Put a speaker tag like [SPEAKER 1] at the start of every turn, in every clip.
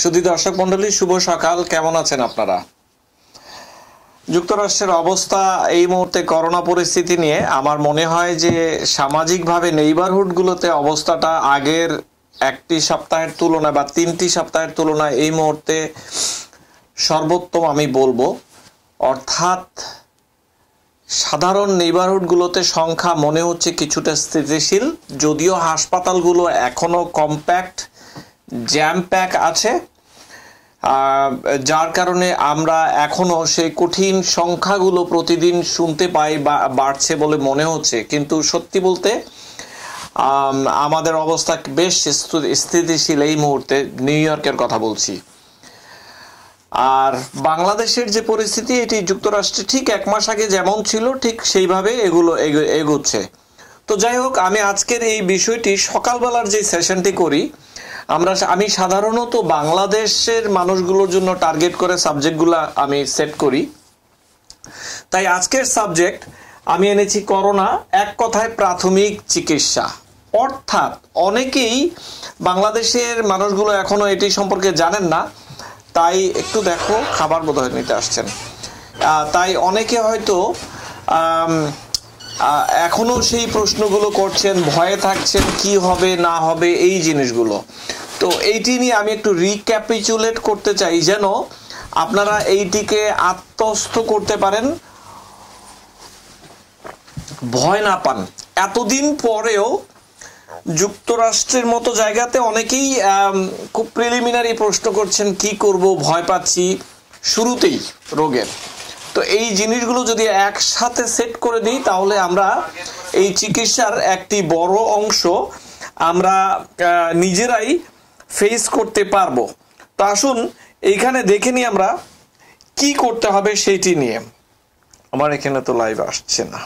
[SPEAKER 1] সুধী দর্শক মন্ডলী, শুভ সকাল। কেমন আছেন আপনারা? যুক্তরাষ্ট্রের অবস্থা এই মুহূর্তে করোনা পরিস্থিতি নিয়ে আমার মনে হয় যে সামাজিকভাবে নেইবারহুডগুলোতে অবস্থাটা আগের একটি সপ্তাহের তুলনায় বা তিনটি সপ্তাহের তুলনায় এই মুহূর্তে সর্বোত্তম আমি বলব। অর্থাৎ সাধারণ নেইবারহুডগুলোতে সংখ্যা মনে হচ্ছে কিছুটা স্থিতিশীল, যদিও হাসপাতালগুলো এখনও কম্প্যাক্ট জ্যাম প্যাক আছে। যার কারণে আমরা এখনও সেই কঠিন সংখ্যাগুলো প্রতিদিন শুনতে পাই বা বাড়ছে বলে মনে হচ্ছে। কিন্তু সত্যি বলতে আমাদের অবস্থা বেশ স্থি- স্থিতিশীল এই মুহূর্তে নিউ ইয়র্কের কথা বলছি। আর বাংলাদেশের যে পরিস্থিতি, এটি যুক্তরাষ্ট্রে ঠিক এক মাস আগে যেমন ছিল, ঠিক সেইভাবে এগুলো এগো- এগোচ্ছে। তো যাই হোক, আমি আজকের এই বিষয়টি সকালবেলার যে সেশনটি করি আমরা আমি সাধারণত বাংলাদেশের মানুষগুলোর জন্য টার্গেট করে সাবজেক্টগুলো আমি সেট করি। তাই আজকের সাবজেক্ট আমি এনেছি করোনা এক কথায় প্রাথমিক চিকিৎসা। অর্থাৎ অনেকেই বাংলাদেশের মানুষগুলো এখনও এটি সম্পর্কে জানেন না, তাই একটু দেখো, খাবার বোধহয় নিতে আসছেন। তাই অনেকে হয়তো এখনও সেই প্রশ্নগুলো করছেন, ভয়ে থাকছেন, কি হবে, না হবে, এই জিনিসগুলো। তো এইটি নিয়ে আমি একটু রিক্যাপিচুলেট করতে চাই যেন আপনারা এইটিকে আত্মস্থ করতে পারেন, ভয় না পান। এতদিন পরেও যুক্তরাষ্ট্রের মতো জায়গাতে অনেকেই খুব প্রিলিমিনারি প্রশ্ন করছেন, কি করব, ভয় পাচ্ছি, শুরুতেই রোগের। তো এই জিনিসগুলো যদি একসাথে সেট করে দিই, তাহলে আমরা এই চিকিৎসার একটি বড় অংশ আমরা নিজেরাই ফেস করতে পারব। তো আসুন, এইখানে দেখে নিই আমরা কি করতে হবে সেইটি নিয়ে। আমার এখানে তো লাইভ আসছে না।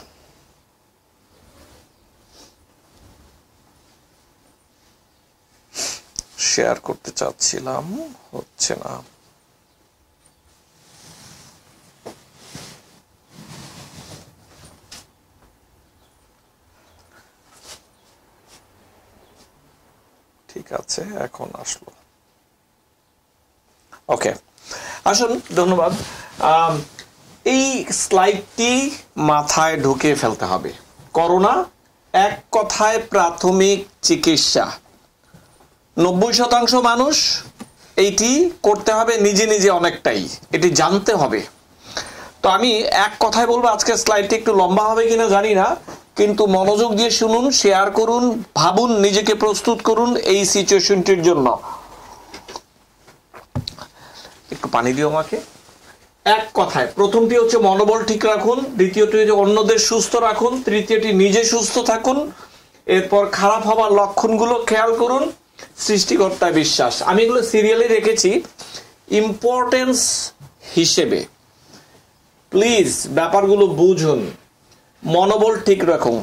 [SPEAKER 1] শেয়ার করতে চাচ্ছিলাম, হচ্ছে না। আছে এখন আসলো। ওকে আসুন, ধন্যবাদ। এই স্লাইডটি মাথায় ঢুকিয়ে ফেলতে হবে। করোনা, এক কথায় প্রাথমিক চিকিৎসা। নব্বই শতাংশ মানুষ এইটি করতে হবে নিজে নিজে অনেকটাই। এটি জানতে হবে। তো আমি এক কথায় বলব আজকে স্লাইডটি একটু লম্বা হবে কিনা জানি না। কিন্তু মনোযোগ দিয়ে শুনুন শেয়ার করুন, ভাবুন, নিজেকে প্রস্তুত করুন এই সিচুয়েশনটির জন্য। একটু পানি দিও আমাকে। এক কথায়, প্রথমটি হচ্ছে মনোবল ঠিক রাখুন, দ্বিতীয়টি হচ্ছে অন্যদের সুস্থ রাখুন, তৃতীয়টি নিজে সুস্থ থাকুন, এরপর খারাপ হওয়ার লক্ষণগুলো খেয়াল করুন সৃষ্টিকর্তায় বিশ্বাস। আমি এগুলো সিরিয়ালে রেখেছি। ইম্পর্টেন্স হিসেবে। প্লিজ ব্যাপারগুলো বুঝুন। মনোবল ঠিক রাখুন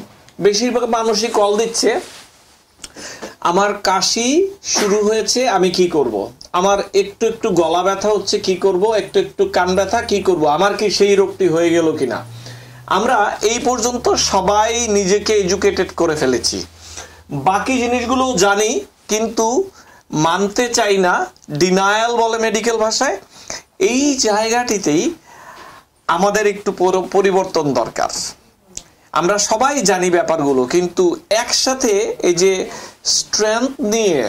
[SPEAKER 1] বেশিরভাগ মানুষই কল দিচ্ছে, আমার কাশি শুরু হয়েছে, আমি কি করব। আমার একটু একটু গলা ব্যথা হচ্ছে, কি করব? একটু একটু কান ব্যথা, কি করব? আমার কি সেই রোগটি হয়ে গেল কিনা? আমরা এই পর্যন্ত সবাই নিজেকে এডুকেটেড করে ফেলেছি। বাকি জিনিসগুলো জানি, কিন্তু মানতে চাই না। ডিনায়াল বলে মেডিকেল ভাষায়। এই জায়গাটিতেই আমাদের একটু পরিবর্তন দরকার। আমরা সবাই জানি ব্যাপারগুলো, কিন্তু একসাথে এই যে স্ট্রেংথ নিয়ে,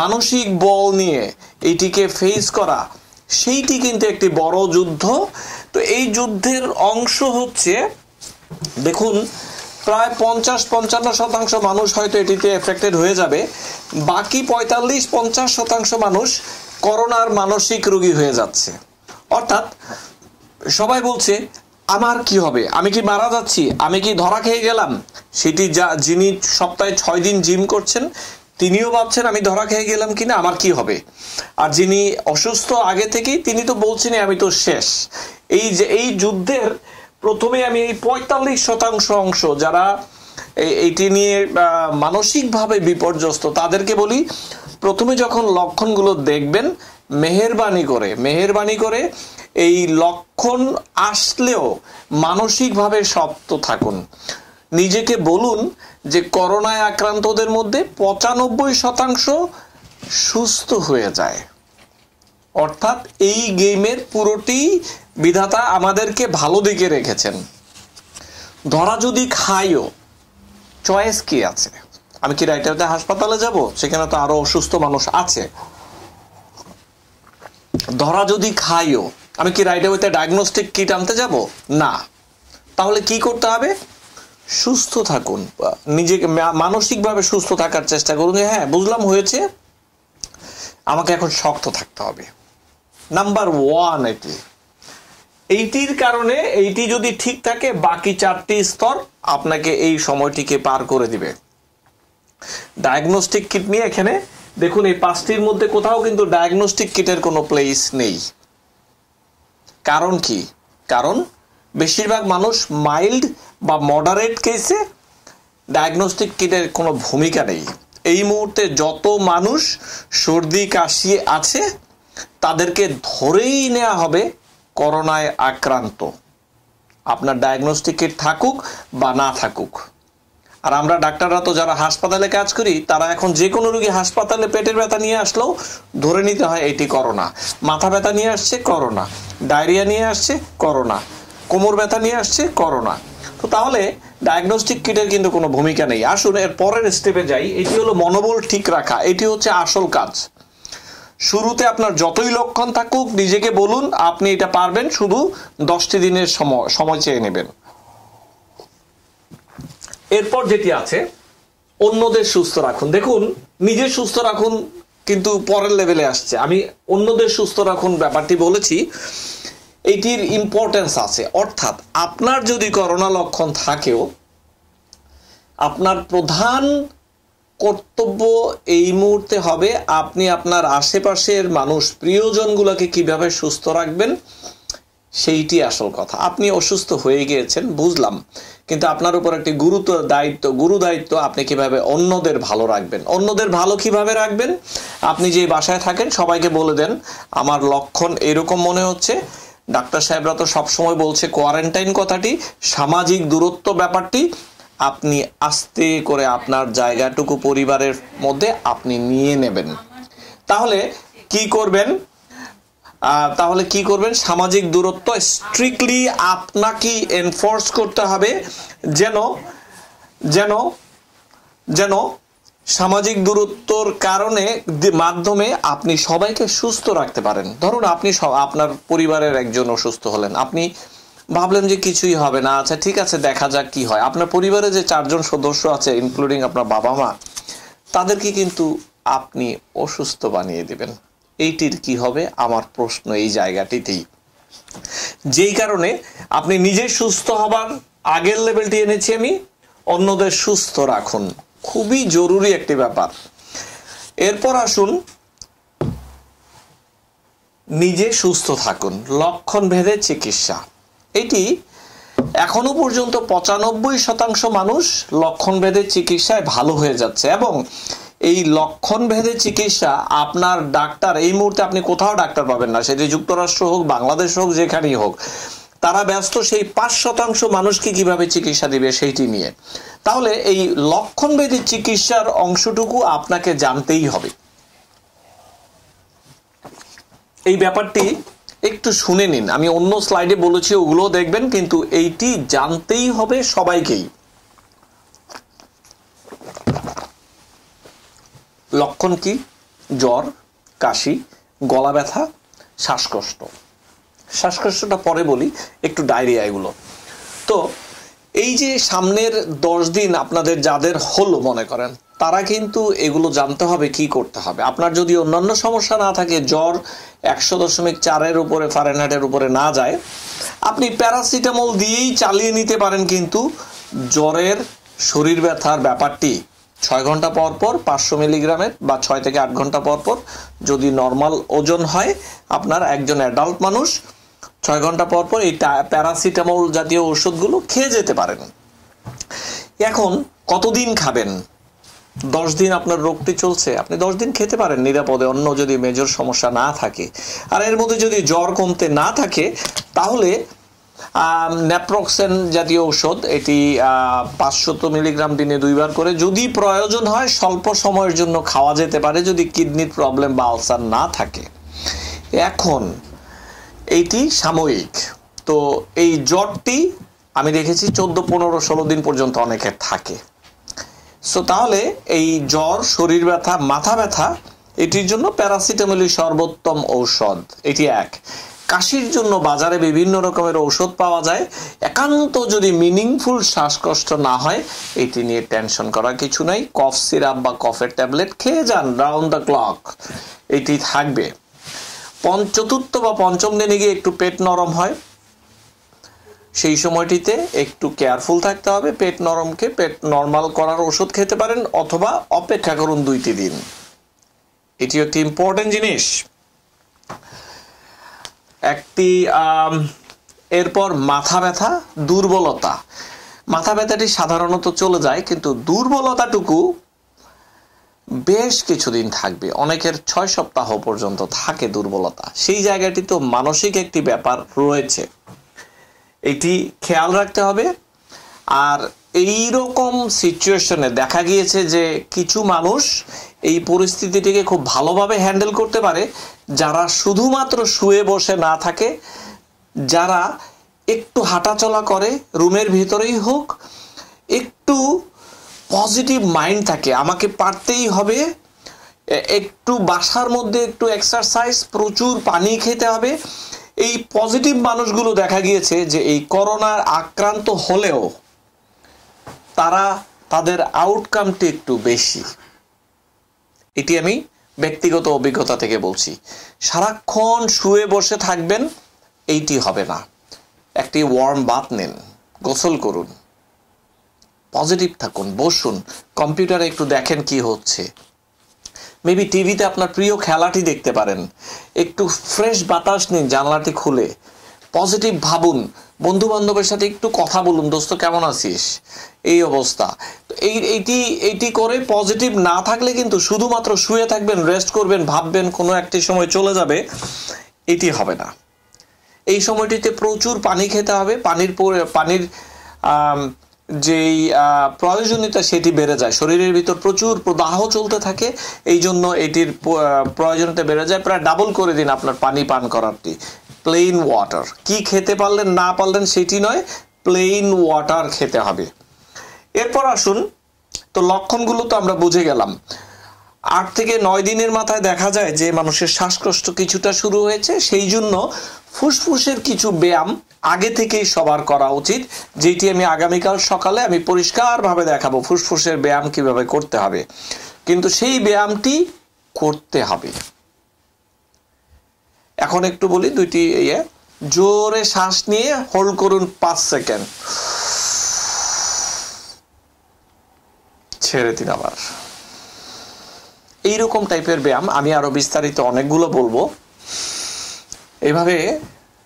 [SPEAKER 1] মানসিক বল নিয়ে এইটিকে ফেস করা, সেইটি কিন্তু একটি বড় যুদ্ধ। তো এই যুদ্ধের অংশ হচ্ছে, দেখুন, প্রায় পঞ্চাশ পঞ্চান্ন শতাংশ মানুষ হয়তো এটিতে এফেক্টেড হয়ে যাবে। বাকি পঁয়তাল্লিশ পঞ্চাশ শতাংশ মানুষ করোনার মানসিক রোগী হয়ে যাচ্ছে। অর্থাৎ সবাই বলছে আমার কি হবে? আমি কি মারা যাচ্ছি? আমি কি ধরা খেয়ে গেলাম? সেটি যা, যিনি সপ্তাহে ছয় দিন জিম করছেন, তিনিও ভাবছেন আমি ধরা খেয়ে গেলাম কিনা, আমার কি হবে? আর যিনি অসুস্থ আগে থেকেই, তিনি তো বলছেন আমি তো শেষ। এই যে, এই যুদ্ধের প্রথমে আমি এই পঁয়তাল্লিশ শতাংশ অংশ যারা এইটি নিয়ে মানসিকভাবে বিপর্যস্ত, তাদেরকে বলি, প্রথমে যখন লক্ষণগুলো দেখবেন, মেহেরবানি করে মেহেরবানি করে এই লক্ষণ আসলেও মানসিকভাবে শক্ত থাকুন। নিজেকে বলুন যে করোনায় আক্রান্তদের মধ্যে পঁচানব্বই শতাংশ সুস্থ হয়ে যায়। অর্থাৎ এই গেমের পুরোটি বিধাতা আমাদেরকে ভালো দিকে রেখেছেন। ধরা যদি খাইও, চয়েস কি আছে? আমি কি রাইটারতে হাসপাতালে যাব? সেখানে তো আরও অসুস্থ মানুষ আছে। ধরা যদি খাইও আমি কি রাইটারতে ডায়াগনস্টিক কিট আনতে যাব? না। তাহলে কি করতে হবে? সুস্থ থাকুন। নিজেকে মানসিকভাবে সুস্থ থাকার চেষ্টা করুন যে হ্যাঁ বুঝলাম হয়েছে। আমাকে এখন শক্ত থাকতে হবে। নাম্বার ওয়ান এটি। এইটির কারণে এইটি যদি ঠিক থাকে, বাকি চারটি স্তর আপনাকে এই সময়টিকে পার করে দিবে। ডায়াগনস্টিক কিট নিয়ে এখানে দেখুন, এই পাঁচটির মধ্যে কোথাও কিন্তু ডায়াগনস্টিক কিটের কোনো প্লেস নেই। কারণ কি? কারণ বেশিরভাগ মানুষ মাইল্ড বা মডারেট কেসে ডায়াগনস্টিক কিটের কোনো ভূমিকা নেই। এই মুহূর্তে যত মানুষ সর্দি, কাশি আছে, তাদেরকে ধরেই নেওয়া হবে করোনায় আক্রান্ত। আপনার ডায়াগনস্টিক কিট থাকুক বা না থাকুক। আর আমরা ডাক্তাররা তো যারা হাসপাতালে কাজ করি, তারা এখন যে কোনো রুগী হাসপাতালে পেটের ব্যথা নিয়ে আসলেও ধরে নিতে হয় এটি করোনা। মাথা ব্যথা নিয়ে আসছে, করোনা। ডায়রিয়া নিয়ে আসছে, করোনা। কোমর ব্যথা নিয়ে আসছে, করোনা। তো তাহলে ডায়াগনস্টিক কিটের কিন্তু কোনো ভূমিকা নেই। আসুন, এর পরের স্টেপে যাই। এটি হলো মনোবল ঠিক রাখা। এটি হচ্ছে আসল কাজ। শুরুতে আপনার যতই লক্ষণ থাকুক, নিজেকে বলুন, আপনি এটা পারবেন। শুধু দশটি দিনের সময় সময় চেয়ে নেবেন। এরপর যেটি আছে, অন্যদের সুস্থ রাখুন। দেখুন, নিজে সুস্থ রাখুন কিন্তু পরের লেভেলে আসছে। আমি অন্যদের সুস্থ রাখুন ব্যাপারটি বলেছি, এটির ইম্পর্টেন্স আছে। অর্থাৎ আপনার যদি করোনা লক্ষণ থাকেও, আপনার প্রধান কর্তব্য এই মুহূর্তে হবে আপনি আপনার আশেপাশের মানুষ, প্রিয়জনগুলোকে কীভাবে সুস্থ রাখবেন সেইটি আসল কথা। আপনি অসুস্থ হয়ে গিয়েছেন, বুঝলাম। কিন্তু আপনার উপর একটি গুরুত্ব দায়িত্ব, গুরু দায়িত্ব আপনি কীভাবে অন্যদের ভালো রাখবেন? অন্যদের ভালো কীভাবে রাখবেন? আপনি যে বাসায় থাকেন, সবাইকে বলে দেন, আমার লক্ষণ এরকম মনে হচ্ছে। ডাক্তার সাহেবরা তো সবসময় বলছে, কোয়ারেন্টাইন কথাটি, সামাজিক দূরত্ব ব্যাপারটি, আপনি আস্তে করে আপনার জায়গাটুকু পরিবারের মধ্যে আপনি নিয়ে নেবেন। তাহলে কি করবেন? তাহলে কি করবেন? সামাজিক দূরত্ব স্ট্রিক্টলি আপনাকে এনফোর্স করতে হবে। যেন যেন যেন সামাজিক দূরত্বর কারণে মাধ্যমে আপনি সবাইকে সুস্থ রাখতে পারেন। ধরুন আপনি আপনার পরিবারের একজন অসুস্থ হলেন। আপনি ভাবলেন যে কিছুই হবে না। আচ্ছা ঠিক আছে, দেখা যাক কি হয়। আপনার পরিবারে যে চারজন সদস্য আছে ইনক্লুডিং আপনার বাবা মা তাদেরকে কিন্তু আপনি অসুস্থ বানিয়ে দিবেন। এইটির কি হবে? আমার প্রশ্ন এই জায়গাটিতেই। যেই কারণে আপনি নিজে সুস্থ হবার আগের লেভেলটি এনেছি আমি, অন্যদের সুস্থ রাখুন। খুবই জরুরি একটি ব্যাপার। এরপর আসুন, নিজে সুস্থ থাকুন। লক্ষণ ভেদে চিকিৎসা। এটি এখনও পর্যন্ত পঁচানব্বই শতাংশ মানুষ লক্ষণ ভেদে চিকিৎসায় ভালো হয়ে যাচ্ছে এবং এই লক্ষণ ভেদে চিকিৎসা আপনার ডাক্তার, এই মুহূর্তে আপনি কোথাও ডাক্তার পাবেন না। সেটি যুক্তরাষ্ট্র হোক, বাংলাদেশ হোক, যেখানেই হোক। তারা ব্যস্ত সেই পাঁচ শতাংশ মানুষকে কীভাবে চিকিৎসা দিবে সেইটি নিয়ে। তাহলে এই লক্ষণভেদী চিকিৎসার অংশটুকু আপনাকে জানতেই হবে। এই ব্যাপারটি একটু শুনে নিন। আমি অন্য স্লাইডে বলেছি ওগুলো দেখবেন, কিন্তু এইটি জানতেই হবে সবাইকেই। লক্ষণ কি? জ্বর, কাশি, গলা ব্যথা, শ্বাসকষ্ট। শ্বাসকষ্টটা পরে বলি, একটু ডায়রিয়া এগুলো। তো এই যে সামনের দশ দিন আপনাদের যাদের হলো মনে করেন, তারা কিন্তু এগুলো জানতে হবে কি করতে হবে। আপনার যদি অন্যান্য সমস্যা না থাকে, জ্বর একশো দশমিক চারের উপরে ফারেনহাইটের উপরে না যায়, আপনি প্যারাসিটামল দিয়েই চালিয়ে নিতে পারেন কিন্তু জ্বরের শরীর ব্যথার ব্যাপারটি ছয় ঘণ্টা পর পর পাঁচশো মিলিগ্রামের বা ছয় থেকে আট ঘণ্টা পর পর যদি নর্মাল ওজন হয়, আপনার একজন অ্যাডাল্ট মানুষ ছয় ঘণ্টা পর পর এই প্যারাসিটামল জাতীয় ওষুধগুলো খেয়ে যেতে পারেন। এখন কতদিন খাবেন? দশ দিন আপনার রোগটি চলছে, আপনি দশ দিন খেতে পারেন নিরাপদে, অন্য যদি মেজর সমস্যা না থাকে। আর এর মধ্যে যদি জ্বর কমতে না থাকে, তাহলে ন্যাপ্রক্সেন জাতীয় ঔষধ, এটি পাঁচশত মিলিগ্রাম দিনে দুইবার করে। যদি প্রয়োজন হয়, স্বল্প সময়ের জন্য খাওয়া যেতে পারে যদি কিডনির প্রবলেম বা আলসার না থাকে। এখন এইটি সাময়িক। তো এই জ্বরটি, আমি দেখেছি চোদ্দ, পনেরো, ষোলো দিন পর্যন্ত অনেকের থাকে। সো তাহলে এই জ্বর, শরীর ব্যথা, মাথা ব্যথা, এটির জন্য প্যারাসিটামলই সর্বোত্তম ঔষধ। এটি এক। কাশির জন্য বাজারে বিভিন্ন রকমের ঔষধ পাওয়া যায়। একান্ত যদি মিনিংফুল শ্বাসকষ্ট না হয়, এটি নিয়ে টেনশন করার কিছু নাই। কফ সিরাপ বা কফের ট্যাবলেট খেয়ে যান রাউন্ড দ্য ক্লক এটি থাকবে। চতুর্থ বা পঞ্চম দিনে গিয়ে একটু পেট নরম হয়। সেই সময়টিতে একটু কেয়ারফুল থাকতে হবে। পেট নরমকে পেট নর্মাল করার ওষুধ খেতে পারেন অথবা অপেক্ষা করুন দুইটি দিন। এটি একটি ইম্পর্টেন্ট জিনিস। একটি এরপর মাথা ব্যথা, দুর্বলতা। মাথা ব্যথাটি সাধারণত চলে যায়, কিন্তু দুর্বলতাটুকু বেশ কিছুদিন থাকবে। অনেকের ছয় সপ্তাহ পর্যন্ত থাকে দুর্বলতা। সেই জায়গাটি তো মানসিক একটি ব্যাপার রয়েছে। এটি খেয়াল রাখতে হবে। আর এই রকম সিচুয়েশনে দেখা গিয়েছে যে কিছু মানুষ এই পরিস্থিতিটিকে খুব ভালোভাবে হ্যান্ডেল করতে পারে, যারা শুধুমাত্র শুয়ে বসে না থাকে, যারা একটু হাঁটাচলা করে, রুমের ভিতরেই হোক, একটু পজিটিভ মাইন্ড থাকে, আমাকে পারতেই হবে একটু বাসার মধ্যে একটু এক্সারসাইজ প্রচুর পানি খেতে হবে। এই পজিটিভ মানুষগুলো দেখা গিয়েছে যে এই করোনার আক্রান্ত হলেও তারা তাদের আউটকামটি একটু বেশি। এটি আমি ব্যক্তিগত অভিজ্ঞতা থেকে বলছি। সারাক্ষণ শুয়ে বসে থাকবেন, এইটি হবে না। একটি ওয়ার্ম বাথ নেন, গোসল করুন পজিটিভ থাকুন, বসুন কম্পিউটারে একটু দেখেন কি হচ্ছে। মেবি টিভিতে আপনার প্রিয় খেলাটি দেখতে পারেন। একটু ফ্রেশ বাতাস নিন, জানলাটি খুলে। পজিটিভ ভাবুন। বন্ধু বান্ধবের সাথে একটু কথা বলুন। দোস্ত, কেমন আছিস? এই অবস্থা। এই, এইটি এইটি করে পজিটিভ না থাকলে কিন্তু শুধুমাত্র শুয়ে থাকবেন রেস্ট করবেন, ভাববেন কোনো একটি সময় চলে যাবে, এটি হবে না। এই সময়টিতে প্রচুর পানি খেতে হবে। পানির পানির যেই প্রয়োজনীয়তা সেটি বেড়ে যায়। শরীরের ভিতর প্রচুর প্রদাহ চলতে থাকে। এই জন্য এটির প্রয়োজনীয়তা বেড়ে যায়। প্রায় ডাবল করে দিন আপনার পানি পান করারটি। প্লেন ওয়াটার কি খেতে পারলেন, না পারলেন, সেটি নয় প্লেন ওয়াটার খেতে হবে। এরপর আসুন, তো লক্ষণগুলো তো আমরা বুঝে গেলাম। আট থেকে নয় দিনের মাথায় দেখা যায় যে মানুষের শ্বাসকষ্ট কিছুটা শুরু হয়েছে, সেই জন্য ফুসফুসের কিছু ব্যায়াম আগে থেকেই সবার করা উচিত, যেটি আমি আগামীকাল সকালে আমি পরিষ্কারভাবে দেখাবো ফুসফুসের ব্যায়াম কীভাবে করতে হবে। কিন্তু সেই ব্যায়ামটি করতে হবে। এখন একটু বলি দুইটি ইয়ে। জোরে শ্বাস নিয়ে হোল্ড করুন পাঁচ সেকেন্ড। ছেড়ে দিন আবার। এইরকম টাইপের ব্যায়াম আমি আরও বিস্তারিত অনেকগুলো বলব। এভাবে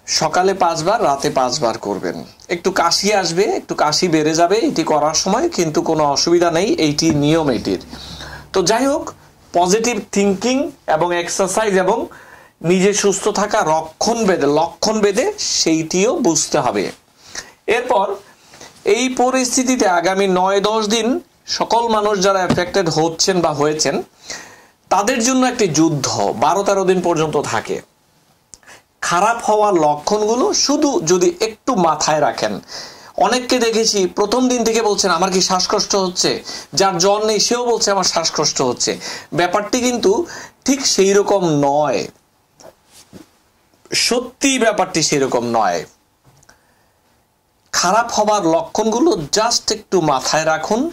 [SPEAKER 1] সকালে পাঁচবার, রাতে পাঁচবার করবেন। একটু কাশি আসবে, একটু কাশি বেড়ে যাবে, এটি করার সময় কিন্তু কোনো অসুবিধা নেই, এইটি নিয়ম এটির। তো যাই হোক পজিটিভ থিঙ্কিং এবং এক্সারসাইজ এবং নিজে সুস্থ থাকা রক্ষণ বেদে লক্ষণ বেদে সেইটিও বুঝতে হবে। এরপর, এই পরিস্থিতিতে আগামী নয় দশ দিন সকল মানুষ যারা এফেক্টেড হচ্ছেন বা হয়েছেন, তাদের জন্য একটি যুদ্ধ বারো তেরো দিন পর্যন্ত থাকে। খারাপ হওয়ার লক্ষণগুলো শুধু যদি একটু মাথায় রাখেন। অনেককে দেখেছি প্রথম দিন থেকে বলছেন, আমার কি শ্বাসকষ্ট হচ্ছে? যার জ্বর নেই, সেও বলছে, আমার শ্বাসকষ্ট হচ্ছে। ব্যাপারটি কিন্তু ঠিক সেই রকম নয়। সত্যি ব্যাপারটি সেরকম নয়। খারাপ হবার লক্ষণগুলো জাস্ট একটু মাথায় রাখুন।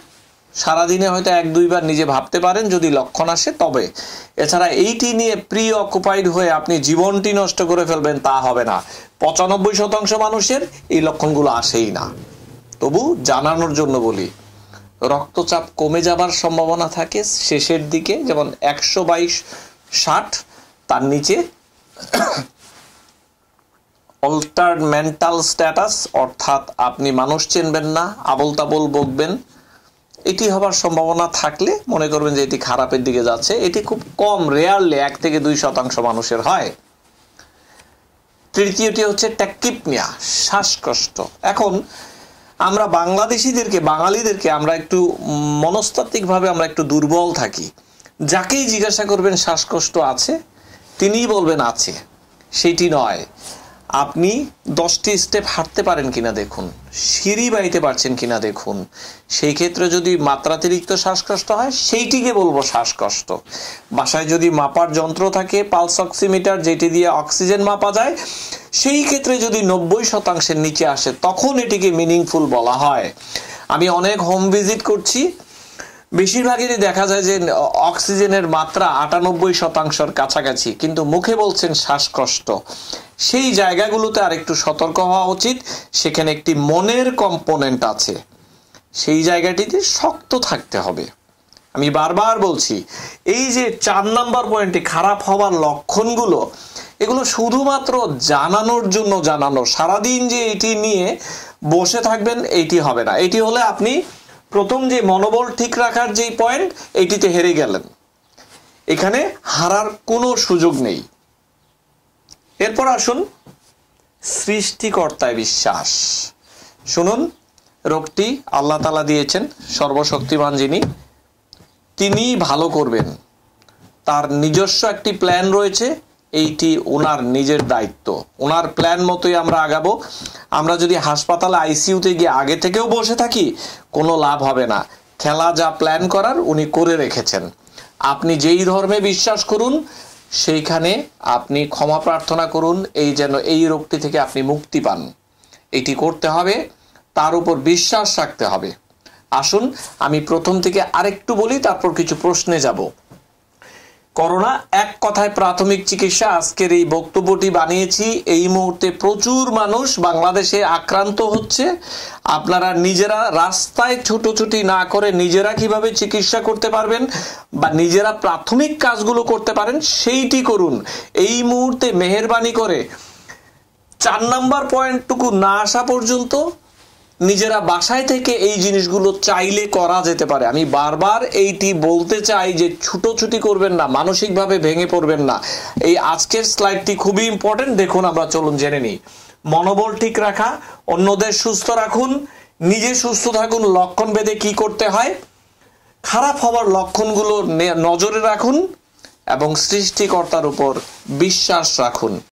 [SPEAKER 1] সারাদিনে হয়তো এক, দুইবার নিজে ভাবতে পারেন যদি লক্ষণ আসে, তবে এছাড়া এইটি নিয়ে প্রি অকুপাইড হয়ে আপনি জীবনটি নষ্ট করে ফেলবেন তা হবে না। পঁচানব্বই শতাংশ মানুষের এই লক্ষণগুলো আসেই না। তবু জানানোর জন্য বলি, রক্তচাপ কমে যাবার সম্ভাবনা থাকে শেষের দিকে, যেমন একশো বাইশ ষাট, তার নিচে অল্টার্ড মেন্টাল স্ট্যাটাস অর্থাৎ আপনি মানুষ চিনবেন না আবল তাবল বকবেন, এটি হবার সম্ভাবনা থাকলে মনে করবেন যে এটি খারাপের দিকে যাচ্ছে। এটি খুব কম রেয়ারলি এক থেকে দুই শতাংশ মানুষের হয়। তৃতীয়টি হচ্ছে ট্যাকিপনিয়া শ্বাসকষ্ট। এখন আমরা বাংলাদেশিদেরকে, বাঙালিদেরকে আমরা একটু মনস্তাত্ত্বিকভাবে আমরা একটু দুর্বল থাকি। যাকেই জিজ্ঞাসা করবেন, শ্বাসকষ্ট আছে, তিনিই বলবেন আছে। সেটি নয়। আপনি দশটি স্টেপ হাঁটতে পারেন কিনা দেখুন, সিঁড়ি বাইতে পারছেন কিনা দেখুন। সেই ক্ষেত্রে যদি মাত্রাতিরিক্ত শ্বাসকষ্ট হয়, সেইটিকে বলব শ্বাসকষ্ট। বাসায় যদি মাপার যন্ত্র থাকে পালস অক্সিমিটার যেটি দিয়ে অক্সিজেন মাপা যায়, সেই ক্ষেত্রে যদি নব্বই শতাংশের নিচে আসে, তখন এটিকে মিনিংফুল বলা হয়। আমি অনেক হোম ভিজিট করছি বেশিরভাগেরই দেখা যায় যে, অক্সিজেনের মাত্রা আটানব্বই শতাংশের কাছাকাছি, কিন্তু মুখে বলছেন শ্বাসকষ্ট। সেই জায়গাগুলোতে আরেকটু সতর্ক হওয়া উচিত, সেখানে একটি মনের কম্পোনেন্ট আছে। সেই জায়গাটিতে শক্ত থাকতে হবে। আমি বারবার বলছি, এই যে চার নাম্বার পয়েন্টে খারাপ হওয়ার লক্ষণগুলো, এগুলো শুধুমাত্র জানানোর জন্য জানানো। সারাদিন যে এটি নিয়ে বসে থাকবেন, এটি হবে না। এটি হলে আপনি প্রথম যে মনোবল ঠিক রাখার যেই পয়েন্ট এটিতে হেরে গেলেন। এখানে হারার কোনো সুযোগ নেই। এরপর আসুন সৃষ্টিকর্তায় বিশ্বাস। শুনুন, রোগটি আল্লাহ তালা দিয়েছেন, সর্বশক্তিমান যিনি তিনি ভালো করবেন। তার নিজস্ব একটি প্ল্যান রয়েছে এইটি ওনার নিজের দায়িত্ব। ওনার প্ল্যান মতোই আমরা আগাবো। আমরা যদি হাসপাতালে আইসিইউতে গিয়ে আগে থেকেও বসে থাকি, কোনো লাভ হবে না। খেলা যা প্ল্যান করার, উনি করে রেখেছেন। আপনি যেই ধর্মে বিশ্বাস করুন, সেইখানে আপনি ক্ষমা প্রার্থনা করুন, এই যেন এই রোগটি থেকে আপনি মুক্তি পান। এটি করতে হবে, তার উপর বিশ্বাস রাখতে হবে। আসুন, আমি প্রথম থেকে আরেকটু বলি, তারপর কিছু প্রশ্নে যাব। করোনা, এক কথায় প্রাথমিক চিকিৎসা। আজকের এই বক্তব্যটি বানিয়েছি। এই মুহূর্তে প্রচুর মানুষ বাংলাদেশে আক্রান্ত হচ্ছে। আপনারা নিজেরা রাস্তায় ছুটোছুটি না করে নিজেরা কীভাবে চিকিৎসা করতে পারবেন বা নিজেরা প্রাথমিক কাজগুলো করতে পারেন, সেইটি করুন। এই মুহূর্তে মেহরবানি করে চার নাম্বার পয়েন্টটুকু না আসা পর্যন্ত নিজেরা বাসায় থেকে এই জিনিসগুলো চাইলে করা যেতে পারে। আমি বারবার এইটি বলতে চাই যে ছুটোছুটি করবেন না, মানসিকভাবে ভেঙে পড়বেন না। এই আজকের স্লাইডটি খুবই ইম্পর্টেন্ট দেখুন, আমরা চলুন জেনে নিই। মনোবল ঠিক রাখা, অন্যদের সুস্থ রাখুন, নিজে সুস্থ থাকুন, লক্ষণ ভেদে কি করতে হয়? খারাপ হওয়ার লক্ষণগুলো নজরে রাখুন এবং সৃষ্টিকর্তার উপর বিশ্বাস রাখুন।